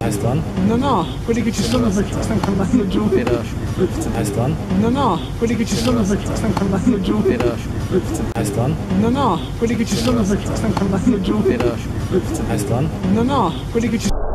Iceland? No, no, quelli che ci sono perché stanno calando giù. Iceland? No, no, quelli che ci sono perché stanno calando giù. Iceland? No, no, quelli che ci sono perché stanno calando giù. Iceland? No, no, quelli che ci sono.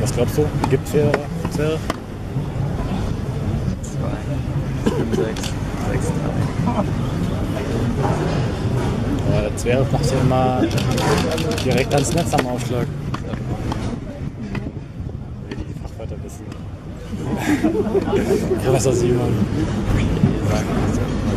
Was glaubst du? Wie gibt's hier Zwerre? 2, 5, 6, 6, 3. Äh, Zwerg macht ja immer direkt ans Netz am Aufschlag. Will die Fachwörter wissen. Professor Simon. Gracias.